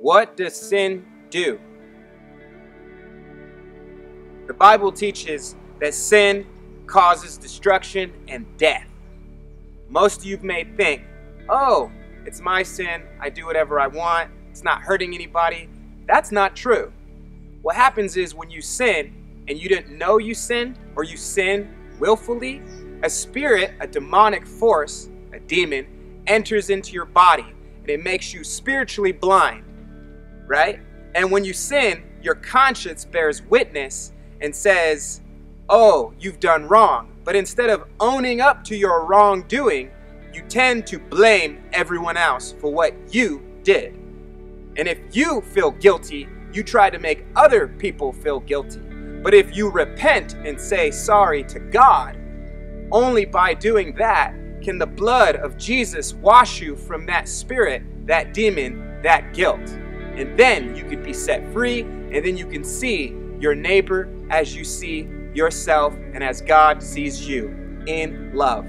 What does sin do? The Bible teaches that sin causes destruction and death. Most of you may think, oh, it's my sin, I do whatever I want, it's not hurting anybody. That's not true. What happens is when you sin and you didn't know you sinned or you sin willfully, a spirit, a demonic force, a demon, enters into your body and it makes you spiritually blind, right? And when you sin, your conscience bears witness and says, Oh, you've done wrong. But instead of owning up to your wrongdoing, you tend to blame everyone else for what you did. And if you feel guilty, you try to make other people feel guilty. But if you repent and say sorry to God, only by doing that can the blood of Jesus wash you from that spirit, that demon, that guilt. And then you can be set free, and then you can see your neighbor as you see yourself and as God sees you in love.